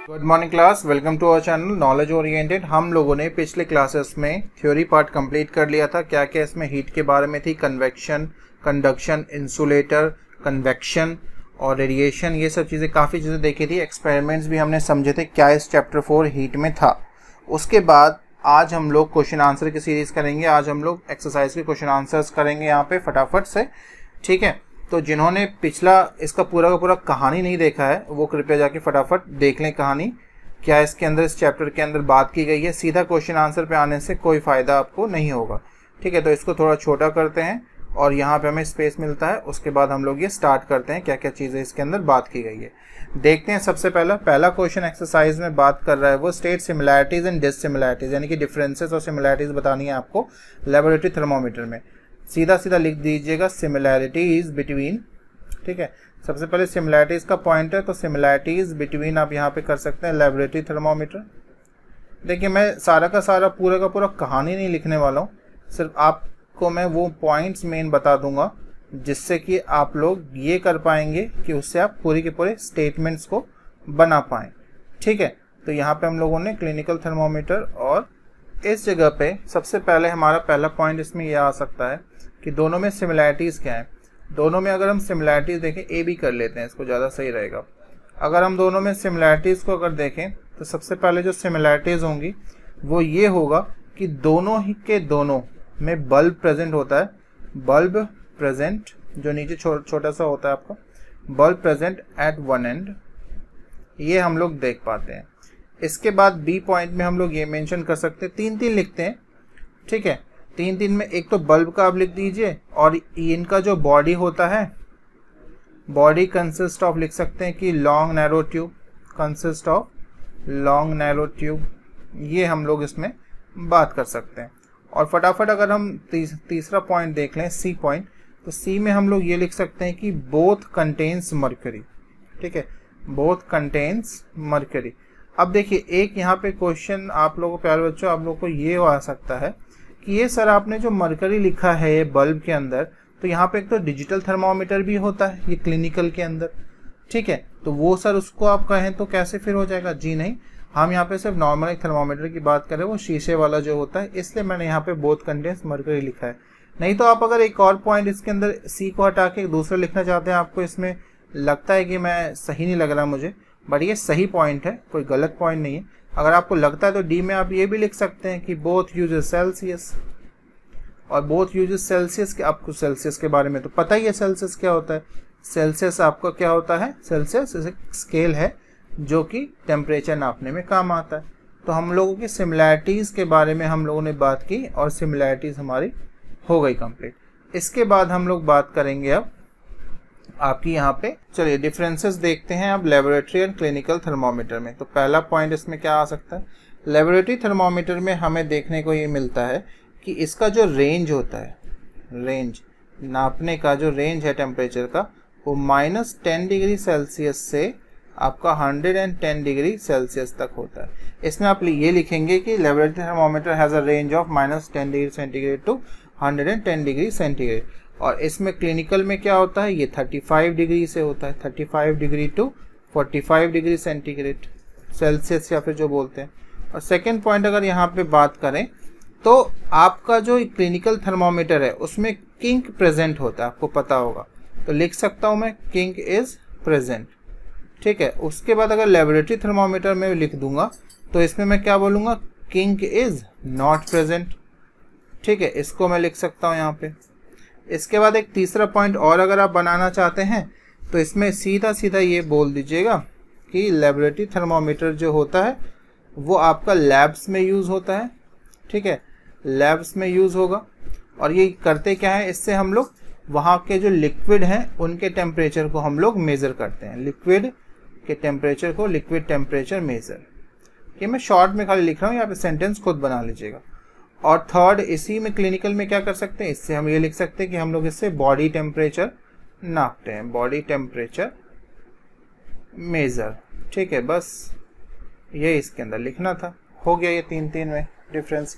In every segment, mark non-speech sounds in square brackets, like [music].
Good morning class welcome to our channel knowledge oriented हम लोगों ने पिछले क्लासेस में थ्योरी पार्ट कंप्लीट कर लिया था। क्या क्या इसमें हीट के बारे में थी? कन्वेक्शन कंडक्शन इंसुलेटर कन्वेक्शन और रेडिएशन ये सब चीज़ें काफ़ी चीज़ें देखी थी। एक्सपेरिमेंट्स भी हमने समझे थे क्या इस चैप्टर फोर हीट में था। उसके बाद आज हम लोग क्वेश्चन आंसर की सीरीज़ करेंगे। आज हम लोग एक्सरसाइज के क्वेश्चन आंसर्स करेंगे यहाँ पे फटाफट से। ठीक है? तो जिन्होंने पिछला, इसका पूरा का पूरा कहानी नहीं देखा है, वो कृपया जाके फटाफट देख लें कहानी, क्या इसके अंदर, इस चैप्टर के अंदर बात की गई है। सीधा क्वेश्चन आंसर पे आने से कोई फ़ायदा आपको नहीं होगा। ठीक है तो इसको थोड़ा छोटा करते हैं और यहाँ पे हमें स्पेस मिलता है, उसके बाद हम लोग ये स्टार्ट करते हैं क्या क्या चीज़ें इसके अंदर बात की गई है। देखते हैं सबसे पहला पहला क्वेश्चन एक्सरसाइज में बात कर रहा है वो स्टेट सिमिलैरिटीज़ एंड डिससिमिलैरिटीज़ यानी कि डिफरेंसेस और सिमिलैरिटीज़ बतानी है आपको लेबोरेटरी थर्मोमीटर में। सीधा सीधा लिख दीजिएगा सिमिलैरिटीज़ बिटवीन ठीक है? सबसे पहले सिमिलैरिटीज़ का पॉइंट है तो सिमिलैरिटीज़ बिटवीन आप यहाँ पे कर सकते हैं लेबोरेटरी थर्मोमीटर देखिए, मैं सारा का सारा, पूरा का पूरा कहानी नहीं लिखने वाला हूँ, सिर्फ़ आपको मैं वो पॉइंट्स मेन बता दूँगा, जिससे कि आप लोग ये कर पाएँगे कि उससे आप पूरी के पूरे स्टेटमेंट्स को बना पाएँ। ठीक है? तो यहाँ पे हम लोगों ने क्लिनिकल थर्मोमीटर और इस जगह पे सबसे पहले हमारा पहला पॉइंट इसमें यह आ सकता है। कि दोनों में सिमिलैरिटीज़ क्या है? दोनों में अगर हम सिमिलैरिटीज़ देखें ए भी कर लेते हैं इसको ज़्यादा सही रहेगा। अगर हम दोनों में सिमिलैरिटीज़ को अगर देखें तो सबसे पहले जो सिमिलैरिटीज़ होंगी वो ये होगा कि दोनों ही के दोनों में बल्ब प्रेजेंट होता है। बल्ब प्रेजेंट जो नीचे छो, छोटा सा होता है आपका bulb present at one and ये हम लोग देख पाते हैं। इसके बाद बी पॉइंट में हम लोग ये मेंशन कर सकते हैं। तीन तीन लिखते हैं ठीक है? तीन दिन में एक तो बल्ब का आप लिख दीजिए और इनका जो बॉडी होता है बॉडी कंसिस्ट ऑफ़ लिख सकते हैं कि long narrow tube consist of long narrow tube ये हम लोग इसमें बात कर सकते हैं। और फटाफट अगर हम तीस, तीसरा पॉइंट देख लें सी पॉइंट तो सी में हम लोग ये लिख सकते हैं कि बोथ कंटेन्स मर्करी ठीक है? बोथ कंटेन्स मर्करी अब देखिए एक यहाँ पे क्वेश्चन आप लोगों प्यारे बच्चों आप लोग को ये आ सकता है ये सर आपने जो मरकरी लिखा है ये बल्ब के अंदर तो यहाँ पे एक तो डिजिटल थर्मामीटर भी होता है, ये क्लिनिकल के अंदर। ठीक है? तो वो सर उसको आप कहें तो कैसे फिर हो जाएगा? जी नहीं। हम यहाँ पे सिर्फ़ नॉर्मल एक थर्मामीटर की बात करें, वो शीशे वाला जो होता है, इसलिए मैंने यहाँ पे बोथ कंटेंस मरकरी लिखा है। नहीं तो आप अगर एक और पॉइंट इसके अंदर सी को हटा के दूसरा लिखना चाहते हैं आपको इसमें, लगता है कि मैं सही नहीं लग रहा मुझे बट ये सही पॉइंट है, कोई गलत पॉइंट नहीं है। अगर आपको लगता है तो डी में आप ये भी लिख सकते हैं कि बोथ यूज़ सेल्सियस और बोथ यूज़ सेल्सियस के आपको सेल्सियस के बारे में तो पता ही है सेल्सियस क्या होता है। सेल्सियस आपका क्या होता है? सेल्सियस स्केल है जो कि टेम्परेचर नापने में काम आता है। तो हम लोगों की सिमिलैरिटीज़ के बारे में हम लोगों ने बात की और सिमिलैरिटीज़ हमारी हो गई कंप्लीट इसके बाद हम लोग बात करेंगे अब आपकी यहाँ पे। चलिए डिफरेंसेस देखते हैं अब लेबोरेटरी एंड क्लिनिकल थर्मोमीटर में। तो पहला पॉइंट इसमें क्या आ सकता है? लेबोरेटरी थर्मोमीटर में हमें देखने को ये मिलता है कि इसका जो रेंज होता है रेंज नापने का जो रेंज है टेम्परेचर का, वो माइनस टेन डिग्री सेल्सियस से आपका hundred and ten degree Celsius तक होता है। इसमें आप ये लिखेंगे कि laboratory thermometer has a range of minus ten degree centigrade to hundred and ten degree centigrade और इसमें क्लिनिकल में क्या होता है? ये 35 डिग्री से होता है। 35 degree to 45 degree centigrade Celsius या फिर जो बोलते हैं। और सेकेंड पॉइंट अगर यहाँ पे बात करें तो आपका जो क्लिनिकल थर्मोमीटर है, उसमें किंक प्रेजेंट होता है। आपको पता होगा। तो लिख सकता हूँ मैं किंक इज़ प्रेजेंट ठीक है? उसके बाद अगर लेबोरेटरी थर्मोमीटर में लिख दूँगा तो इसमें मैं क्या बोलूँगा? किंक इज़ नॉट प्रेजेंट ठीक है? इसको मैं लिख सकता हूँ यहाँ पे। इसके बाद एक तीसरा पॉइंट और अगर आप बनाना चाहते हैं तो इसमें सीधा सीधा ये बोल दीजिएगा कि लेबोरेटरी थर्मोमीटर जो होता है, वो आपका लैब्स में यूज़ होता है। ठीक है? लैब्स में यूज़ होगा। और ये करते क्या है? इससे हम लोग वहाँ के जो लिक्विड हैं, उनके टेम्परेचर को हम लोग मेज़र करते हैं। लिक्विड के टेम्परेचर को लिक्विड टेम्परेचर मेज़र ये मैं शॉर्ट में खाली लिख रहा हूँ, यहाँ पे सेंटेंस खुद बना लीजिएगा। और थर्ड इसी में क्लिनिकल में क्या कर सकते हैं? इससे हम ये लिख सकते हैं कि हम लोग इससे बॉडी टेम्परेचर नापते हैं। बॉडी टेम्परेचर मेज़र ठीक है, बस ये इसके अंदर लिखना था। हो गया ये तीन तीन में डिफरेंस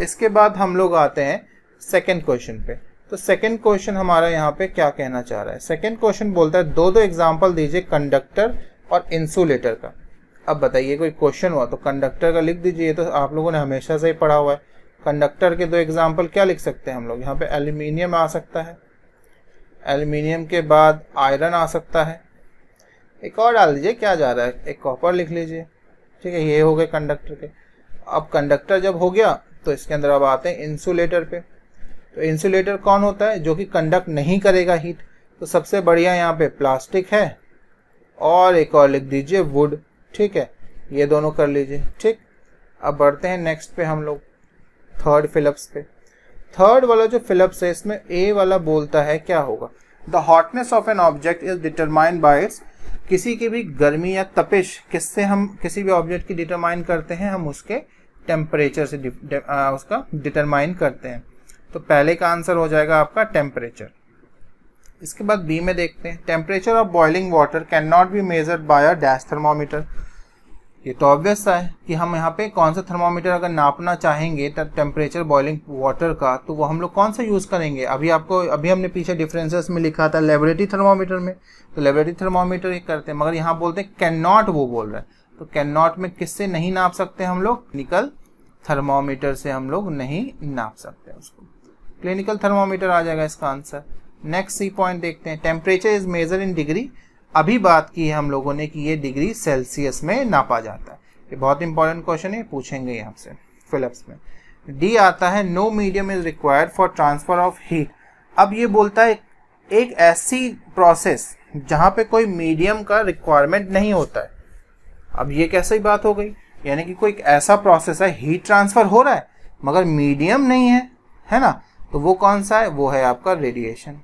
इसके बाद हम लोग आते हैं सेकेंड क्वेश्चन पे। तो सेकेंड क्वेश्चन हमारा यहाँ पे क्या कहना चाह रहा है? सेकेंड क्वेश्चन बोलता है दो दो एग्ज़ाम्पल दीजिए कंडक्टर और इंसुलेटर का। अब बताइए, कोई क्वेश्चन हुआ तो कंडक्टर का लिख दीजिए। तो आप लोगों ने हमेशा से ही पढ़ा हुआ है। कंडक्टर के दो एग्ज़ाम्पल क्या लिख सकते हैं हम लोग? यहाँ पे एल्यूमिनियम आ सकता है। एल्यूमिनियम के बाद आयरन आ सकता है। एक और डाल दीजिए, क्या जा रहा है? एक कॉपर लिख लीजिए। ठीक है, ये हो गए कंडक्टर के। अब कंडक्टर जब हो गया तो इसके अंदर अब आते हैं इंसुलेटर पे। तो इंसुलेटर कौन होता है? जो कि कंडक्ट नहीं करेगा हीट तो सबसे बढ़िया यहाँ पे प्लास्टिक है। और एक और लिख दीजिए वुड ठीक है, ये दोनों कर लीजिए। ठीक, अब बढ़ते हैं नेक्स्ट पे हम लोग। थर्ड फिलिप्स पे। थर्ड वाला जो फिलिप्स है इसमें ए वाला बोलता है क्या होगा? The hotness of an object is determined by its किसी की भी गर्मी या तपिश किससे हम किसी भी ऑब्जेक्ट की डिटरमाइन करते हैं हम उसके टेम्परेचर से डि, डि, आ, उसका डिटरमाइन करते हैं। तो पहले का आंसर हो जाएगा आपका टेम्परेचर इसके बाद बी में देखते हैं। Temperature of boiling water can not be measured by a dash thermometer ये तो ऑब्वियस है कि हम यहाँ पे कौन सा थर्मोमीटर अगर नापना चाहेंगे टेम्परेचर बॉइलिंग वाटर का तो वो हम लोग कौन सा यूज़ करेंगे? अभी आपको, अभी हमने पीछे डिफरेंसेस में लिखा था लेबोरेटरी थर्मोमीटर में तो लेबोरेटरी थर्मोमीटर ये करते हैं, मगर यहाँ बोलते हैं कैन नॉट वो बोल रहे हैं। तो कैन नॉट में किससे नहीं नाप सकते हम लोग? निकल थर्मोमीटर से हम लोग नहीं नाप सकते उसको। क्लिनिकल थर्मोमीटर आ जाएगा इसका आंसर नेक्स्ट सी पॉइंट देखते हैं। Temperature is measure in degree अभी बात की है हम लोगों ने कि ये डिग्री सेल्सियस में नापा जाता है। ये बहुत इंपॉर्टेंट क्वेश्चन है पूछेंगे यहाँ से, फिलिप्स में। डी आता है no medium is required for transfer of heat अब ये बोलता है, एक ऐसी प्रोसेस जहाँ पे कोई मीडियम का रिक्वायरमेंट नहीं होता है। अब ये कैसी बात हो गई? यानी कि कोई ऐसा प्रोसेस है हीट ट्रांसफ़र हो रहा है, मगर मीडियम नहीं है है ना? तो वो कौन सा है? वो है आपका रेडिएशन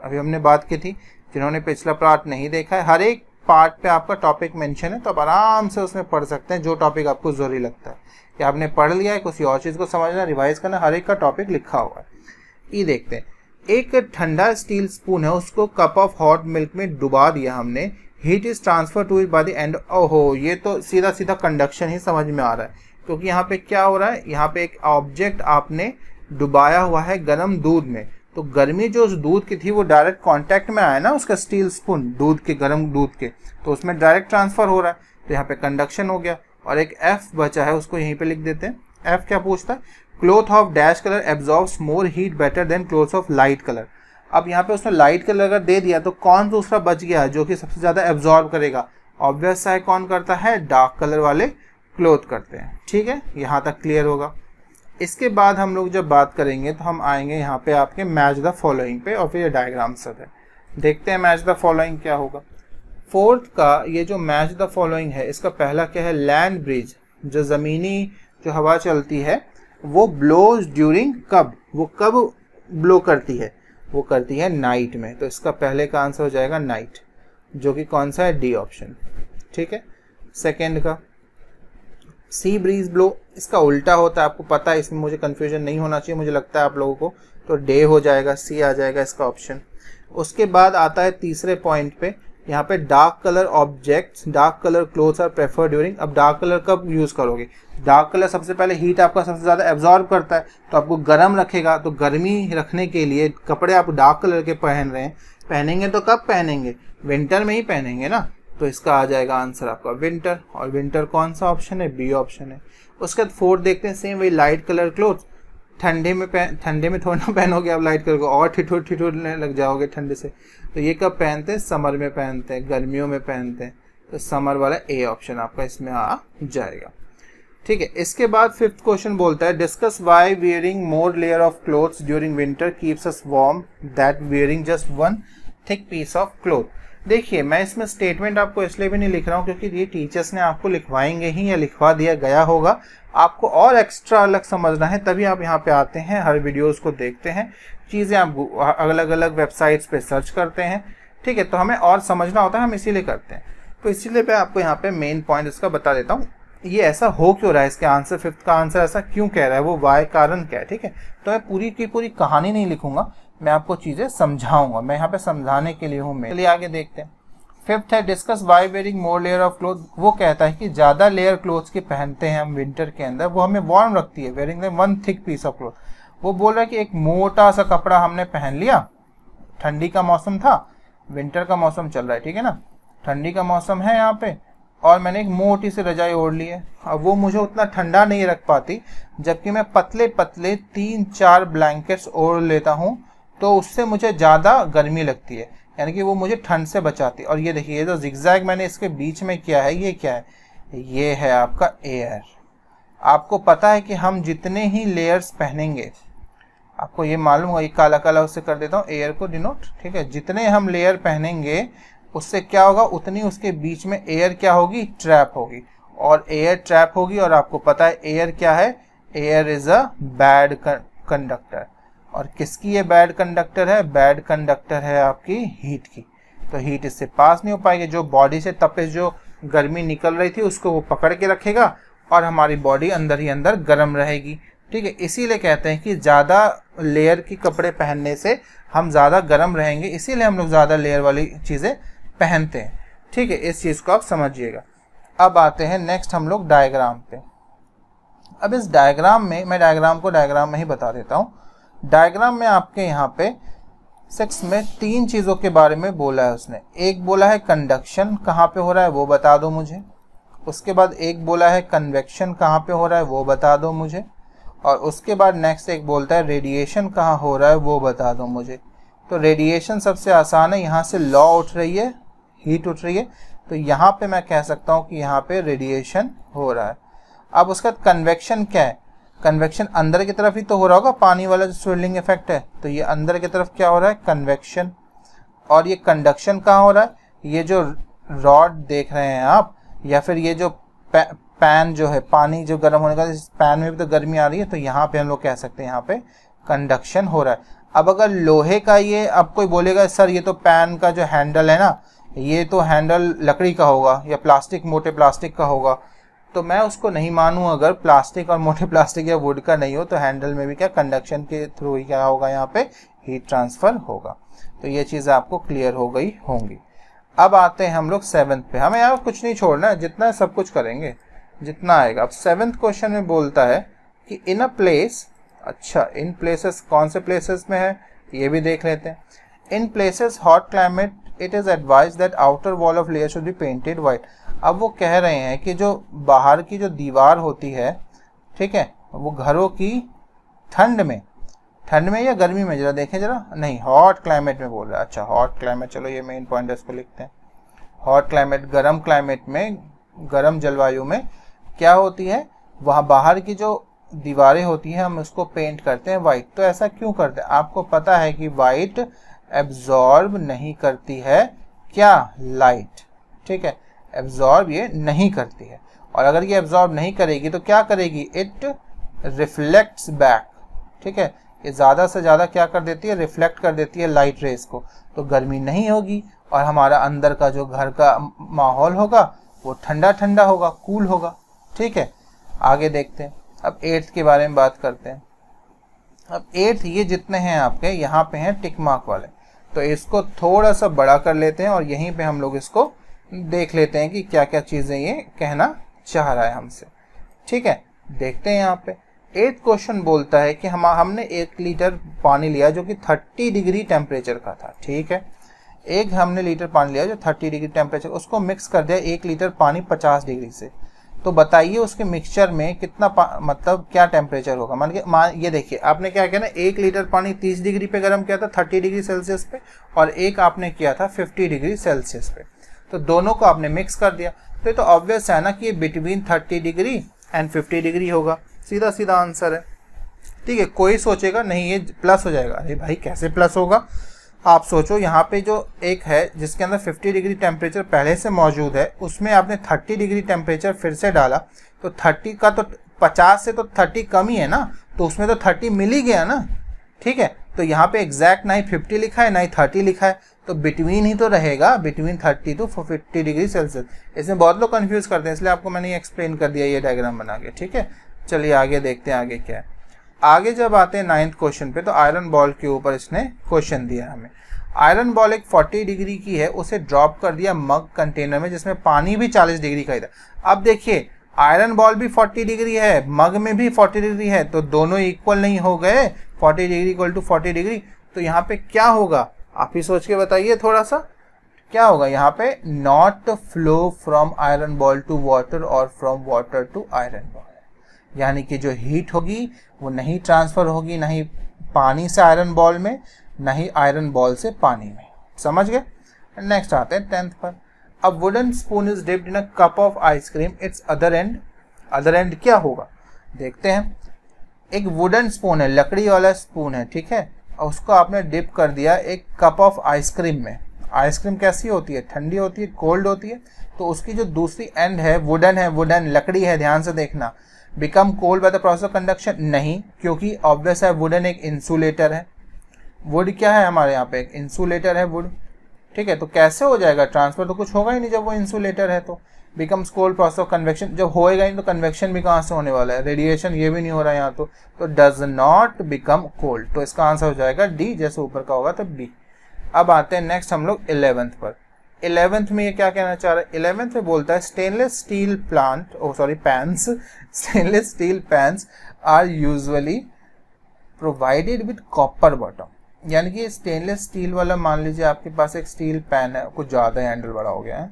अभी हमने बात की थी जिन्होंने पिछला पार्ट नहीं देखा है, हर एक पार्ट पे आपका टॉपिक मेंशन है तो आप आराम से उसमें पढ़ सकते हैं जो टॉपिक आपको ज़रूरी लगता है। कि आपने पढ़ लिया है, किसी और चीज़ को समझना रिवाइज करना, हर एक का टॉपिक लिखा हुआ है। ये देखते हैं। एक ठंडा स्टील स्पून है, उसको कप ऑफ़ हॉट मिल्क में डुबा दिया हमने। Heat is transfer to it by the end ओहो, ये तो सीधा सीधा कंडक्शन ही समझ में आ रहा है। क्योंकि यहाँ पे क्या हो रहा है? यहाँ पे एक ऑब्जेक्ट आपने डुबाया हुआ है गर्म दूध में। तो गर्मी जो उस दूध की थी वो डायरेक्ट कांटेक्ट में आया ना उसका स्टील स्पून दूध के, गर्म दूध के। तो उसमें डायरेक्ट ट्रांसफ़र हो रहा है। तो यहाँ पे कंडक्शन हो गया और एक एफ़ बचा है, उसको यहीं पे लिख देते हैं। एफ़ क्या पूछता है? Cloth of dash colour absorb more heat better than cloth of light colour अब यहाँ पे उसने लाइट कलर अगर दे दिया तो कौन दूसरा बच गया जो कि सबसे ज़्यादा एब्जॉर्व करेगा? ऑब्वियस है कौन करता है? डार्क कलर वाले क्लोथ करते हैं। ठीक है? यहाँ तक क्लियर होगा। इसके बाद हम लोग जब बात करेंगे तो हम आएँगे यहाँ पे आपके मैच द फॉलोइंग पे और फिर ये डायग्राम सब है। देखते हैं मैच द फॉलोइंग क्या होगा। फोर्थ का ये जो मैच द फॉलोइंग है, इसका पहला क्या है? लैंड ब्रिज जो ज़मीनी, जो हवा चलती है, वो ब्लोज ड्यूरिंग कब? वो कब ब्लो करती है? वो करती है नाइट में। तो इसका पहले का आंसर हो जाएगा नाइट जो कि कौन सा है? डी ऑप्शन ठीक है? सेकेंड का। सी ब्रीज ब्लो इसका उल्टा होता है, आपको पता है, इसमें मुझे कन्फ्यूज़न नहीं होना चाहिए, मुझे लगता है आप लोगों को तो डे हो जाएगा सी आ जाएगा इसका ऑप्शन उसके बाद आता है तीसरे पॉइंट पे, यहाँ पे dark colour objects dark colour clothes are prefer during अब डार्क कलर कब यूज़ करोगे? डार्क कलर सबसे पहले हीट आपका सबसे ज़्यादा एब्जॉर्ब करता है तो आपको गर्म रखेगा तो गर्मी रखने के लिए कपड़े आप डार्क कलर के पहन रहे हैं, पहनेंगे तो कब पहनेंगे? विंटर में ही पहनेंगे ना? तो इसका आ जाएगा आंसर आपका विंटर। और विंटर कौन सा ऑप्शन है? बी ऑप्शन है। उसके बाद फोर्थ देखते हैं, सेम वही लाइट कलर क्लोथ। ठंडे में पहन, ठंडे में थोड़ा ना [laughs] पहनोगे आप लाइट कलर को, और ठिठुर, ठिठुरने लग जाओगे ठंडे से। तो ये कब पहनते हैं? समर में पहनते हैं, गर्मियों में पहनते हैं। तो समर वाला ए ऑप्शन आपका इसमें आ जाएगा। ठीक है, इसके बाद फिफ्थ क्वेश्चन बोलता है discuss why wearing more layer of clothes during winter keeps us warm that wearing just one thick piece of cloth देखिए, मैं इसमें स्टेटमेंट आपको इसलिए भी नहीं लिख रहा हूँ क्योंकि ये टीचर्स ने आपको लिखवाएँगे ही या लिखवा दिया गया होगा। आपको और एक्स्ट्रा अलग समझना है, तभी आप यहाँ पे आते हैं, हर वीडियोस को देखते हैं। चीज़ें आप अलग अलग वेबसाइट्स पे सर्च करते हैं। ठीक है तो हमें और समझना होता है, हम इसीलिए करते हैं। तो इसीलिए मैं आपको यहाँ पे मेन पॉइंट इसका बता देता हूँ। ये ऐसा हो क्यों रहा है? इसके आंसर फिफ्थ का आंसर ऐसा क्यों कह रहा है? वो वाई कारण क्या है? ठीक है? तो मैं पूरी की पूरी कहानी नहीं लिखूँगा। मैं आपको चीज़ें समझाऊँगा। मैं यहाँ पे समझाने के लिए हूँ चलिए आगे देखते हैं। फिफ्थ है discuss why wearing more layer of cloth वो कहता है कि ज़्यादा लेयर क्लोथ्स के पहनते हैं हम विंटर के अंदर। वो हमें वार्म रखती है wearing one thick piece of cloth वो बोल रहा है कि एक मोटा सा कपड़ा हमने पहन लिया। ठंडी का मौसम था विंटर का मौसम चल रहा है, ठीक है ना? ठंडी का मौसम है यहाँ पे, और मैंने एक मोटी सी रजाई ओढ़ ली है। अब वो मुझे उतना ठंडा नहीं रख पाती, जबकि मैं पतले पतले तीन चार ब्लैंकेट्स ओढ़ लेता हूँ तो उससे मुझे ज़्यादा गर्मी लगती है। यानी कि वो मुझे ठंड से बचाती है। और ये देखिए, ये जो जिगजैग मैंने इसके बीच में किया है, ये क्या है? ये है आपका एयर आपको पता है कि हम जितने ही लेयर्स पहनेंगे, आपको ये मालूम होगा, ये काला काला उससे कर देता हूँ एयर को डिनोट ठीक है? जितने हम लेयर पहनेंगे, उससे क्या होगा? उतनी उसके बीच में एयर क्या होगी? ट्रैप होगी। और एयर ट्रैप होगी, और आपको पता है एयर क्या है? Air is a bad conductor और किसकी ये बैड कंडक्टर है? बैड कंडक्टर है आपकी हीट की। तो हीट इससे पास नहीं हो पाएगी। जो बॉडी से तपिश, जो गर्मी निकल रही थी, उसको वो पकड़ के रखेगा और हमारी बॉडी अंदर ही अंदर गर्म रहेगी। ठीक है? इसीलिए कहते हैं कि ज़्यादा लेयर की कपड़े पहनने से हम ज़्यादा गर्म रहेंगे। इसीलिए हम लोग ज़्यादा लेयर वाली चीज़ें पहनते हैं। ठीक है? इस चीज़ को आप समझिएगा। अब आते हैं नेक्स्ट हम लोग डायग्राम पे। अब इस डायग्राम में, मैं डायग्राम को डायग्राम में ही बता देता हूँ। डायग्राम में आपके यहाँ पे सिक्स में तीन चीज़ों के बारे में बोला है उसने। एक बोला है कंडक्शन कहाँ पे हो रहा है वो बता दो मुझे। उसके बाद एक बोला है कन्वेक्शन कहाँ पे हो रहा है वो बता दो मुझे। और उसके बाद नेक्स्ट एक बोलता है रेडिएशन कहाँ हो रहा है वो बता दो मुझे। तो रेडिएशन सबसे आसान है, यहाँ से लॉ उठ रही है हीट उठ रही है। तो यहाँ पे मैं कह सकता हूँ कि यहाँ पे रेडिएशन हो रहा है। अब उसका कन्वेक्शन क्या है? कन्वेक्शन अंदर की तरफ़ ही तो हो रहा होगा, पानी वाला जो स्विलिंग इफ़ेक्ट है तो ये अंदर की तरफ़ क्या हो रहा है? कन्वेक्शन और ये कंडक्शन कहाँ हो रहा है? ये जो रॉड देख रहे हैं आप, या फिर ये जो पैन जो है, पानी जो गर्म होने का, इस पैन में भी तो गर्मी आ रही है तो यहाँ पे हम लोग कह सकते हैं यहाँ पे कंडक्शन हो रहा है। अब अगर लोहे का ये, अब कोई बोलेगा, सर, ये तो पैन का जो हैंडल है ना, ये तो हैंडल लकड़ी का होगा, या प्लास्टिक मोटे प्लास्टिक का होगा। तो मैं उसको नहीं मानूँ अगर प्लास्टिक और मोटे प्लास्टिक या वुड का नहीं हो तो हैंडल में भी क्या कंडक्शन के थ्रू ही क्या होगा यहाँ पे? हीट ट्रांसफ़र होगा। तो ये चीज़ आपको क्लियर हो गई होंगी। अब आते हैं हम लोग सेवन्थ पे। हमें यहाँ कुछ नहीं छोड़ना है जितना है सब कुछ करेंगे, जितना आएगा। अब सेवेंथ क्वेश्चन में बोलता है कि इन अ प्लेस अच्छा इन प्लेसेस कौन से प्लेसेस में है? ये भी देख लेते हैं। In places hot climate it is advise that outer wall of layer should be painted white अब वो कह रहे हैं कि जो बाहर की जो दीवार होती है, ठीक है, वो घरों की ठंड में ठंड में या गर्मी में, जरा देखें जरा, नहीं हॉट क्लाइमेट में बोल रहा है। अच्छा हॉट क्लाइमेट चलो ये मेन पॉइंट है, इसको लिखते हैं। हॉट क्लाइमेट गर्म क्लाइमेट में, गर्म जलवायु में क्या होती है? वहाँ बाहर की जो दीवारें होती हैं, हम उसको पेंट करते हैं वाइट तो ऐसा क्यों करते हैं? आपको पता है कि वाइट एब्जॉर्ब नहीं करती है क्या? लाइट ठीक है? एब्जॉर्ब ये नहीं करती है। और अगर ये एब्जॉर्ब नहीं करेगी तो क्या करेगी? इट रिफ्लेक्ट्स बैक ठीक है? ये ज़्यादा से ज़्यादा क्या कर देती है? रिफ्लेक्ट कर देती है लाइट रेस को। तो गर्मी नहीं होगी और हमारा अंदर का जो घर का माहौल होगा, वो ठंडा ठंडा होगा कूल होगा, ठीक है? आगे देखते हैं। अब एट्थ के बारे में बात करते हैं। अब एट्थ ये जितने हैं आपके, यहाँ पे हैं टिक मार्क वाले। तो इसको थोड़ा सा बड़ा कर लेते हैं और यहीं पे हम लोग इसको देख लेते हैं कि क्या क्या चीज़ें ये कहना चाह रहा है हमसे। ठीक है? देखते हैं यहाँ पे। एट क्वेश्चन बोलता है कि हम, हमने एक लीटर पानी लिया जो कि थर्टी डिग्री टेम्परेचर का था। ठीक है? एक हमने लीटर पानी लिया जो थर्टी डिग्री टेम्परेचर उसको मिक्स कर दिया एक लीटर पानी पचास डिग्री से। तो बताइए उसके मिक्सचर में कितना मतलब क्या टेम्परेचर होगा? मान के, मान, ये देखिए, आपने क्या किया ना, एक लीटर पानी 30 डिग्री पे गर्म किया था 30 डिग्री सेल्सियस पे, और एक आपने किया था 50 डिग्री सेल्सियस पे। तो दोनों को आपने मिक्स कर दिया। तो ये तो ऑब्वियस है ना कि ये बिटवीन 30 डिग्री एंड 50 डिग्री होगा। सीधा सीधा आंसर है। ठीक है, कोई सोचेगा, नहीं, ये प्लस हो जाएगा। अरे भाई, कैसे प्लस होगा? आप सोचो, यहाँ पे जो एक है, जिसके अंदर 50 डिग्री टेम्परेचर पहले से मौजूद है, उसमें आपने 30 डिग्री टेम्परेचर फिर से डाला। तो 30 का तो 50 से तो 30 कम ही है ना? तो उसमें तो 30 मिल ही गया ना? ठीक है तो यहाँ पे एग्जैक्ट ना ही 50 लिखा है, ना ही 30 लिखा है तो बिटवीन ही तो रहेगा बिटवीन 30 टू 50 डिग्री सेल्सियस इसमें बहुत लोग कंफ्यूज करते हैं, इसलिए आपको मैंने एक्सप्लेन कर दिया, ये डायग्राम बना के, ठीक है? चलिए आगे देखते हैं, आगे क्या है। आगे जब आते हैं नाइन्थ क्वेश्चन पे तो आयरन बॉल के ऊपर इसने क्वेश्चन दिया हमें। आयरन बॉल एक 40 डिग्री की है, उसे ड्रॉप कर दिया मग कंटेनर में, जिसमें पानी भी 40 डिग्री का ही था। अब देखिए आयरन बॉल भी 40 डिग्री है मग में भी 40 डिग्री है तो दोनों इक्वल नहीं हो गए 40 डिग्री इक्वल टू 40 डिग्री तो यहाँ पे क्या होगा? आप ही सोच के बताइए थोड़ा सा क्या होगा? यहाँ पे not flow from iron ball to water और from water to iron ball यानी कि जो हीट होगी, वो नहीं ट्रांसफ़र होगी नहीं पानी से आयरन बॉल में नहीं आयरन बॉल से पानी में। समझ गए? नेक्स्ट आते हैं टेंथ पर। अब wooden spoon is dipped in a cup of ice cream its other end other end क्या होगा? देखते हैं। एक वुडन स्पून है, लकड़ी वाला स्पून है, ठीक है? और उसको आपने डिप कर दिया एक कप ऑफ़ आइसक्रीम में। आइसक्रीम कैसी होती है? ठंडी होती है कोल्ड होती है? तो उसकी जो दूसरी एंड है वुडन है वुडन लकड़ी है, ध्यान से देखना। Become cold by the process of conduction नहीं, क्योंकि ऑब्वियस है वुडन एक इंसुलेटर है। वुड क्या है हमारे यहाँ पे? एक इंसुलेटर है वुड ठीक है? तो कैसे हो जाएगा? ट्रांसफ़र तो कुछ होगा ही नहीं जब वो इंसुलेटर है तो। Becomes cold process of convection जब होएगा ही तो कन्वेक्शन भी कहाँ से होने वाला है? रेडिएशन ये भी नहीं हो रहा है यहाँ तो। तो डज नॉट बिकम कोल्ड तो इसका आंसर हो जाएगा डी जैसे ऊपर का होगा तो बी अब आते हैं नेक्स्ट हम लोग इलेवेंथ पर। इलेवेंथ में ये क्या कहना चाह रहा है? इलेवेंथ में बोलता है stainless steel plant oh sorry pans stainless steel pans are usually provided with copper bottom यानी कि स्टेनलेस स्टील वाला मान लीजिए आपके पास एक स्टील पैन है, कुछ ज़्यादा हैंडल बड़ा हो गया है।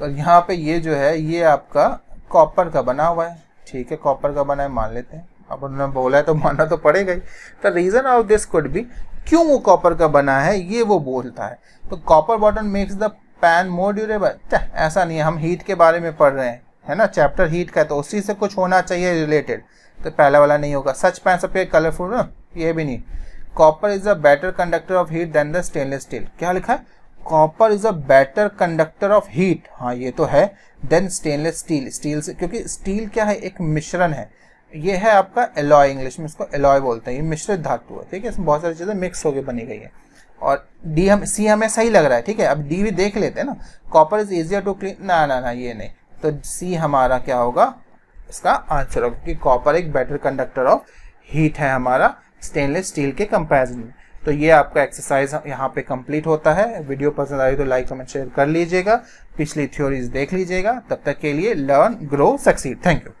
तो यहाँ पे ये जो है, ये आपका कॉपर का बना हुआ है। ठीक है कॉपर का बना है, मान लेते हैं। अब उन्होंने बोला है तो मानना तो पड़ेगा ही। तो reason of this could be क्यों वो कॉपर का बना है, ये वो बोलता है। तो copper bottom makes the pan more durable ऐसा नहीं है, हम हीट के बारे में पढ़ रहे हैं। है ना? चैप्टर हीट का है तो उसी से कुछ होना चाहिए रिलेटेड तो पहला वाला नहीं होगा। सच पैन सफ़ेद कलरफुल ये भी नहीं। Copper is a better conductor of heat than the stainless steel क्या लिखा है? Copper is a better conductor of heat हाँ ये तो है देन स्टेनलेस स्टील स्टील से, क्योंकि स्टील क्या है? एक मिश्रण है। ये है आपका एलॉय इंग्लिश में इसको एलॉय बोलते हैं। ये मिश्रित धातु है, ठीक है? इसमें बहुत सारी चीज़ें मिक्स होकर बनी गई है। और डी हम सी हमें सही लग रहा है, ठीक है? अब डी भी देख लेते हैं ना। Copper is easier to clean ना ना ना, ये नहीं। तो सी हमारा क्या होगा? इसका आंसर होगा क्योंकि कॉपर एक बेटर कंडक्टर ऑफ़ हीट है हमारा। स्टेनलेस स्टील के कंपेरिजन में। तो ये आपका एक्सरसाइज यहाँ पे कंप्लीट होता है। वीडियो पसंद आई तो लाइक कमेंट शेयर कर लीजिएगा। पिछली थ्योरीज देख लीजिएगा। तब तक के लिए learn grow succeed thank you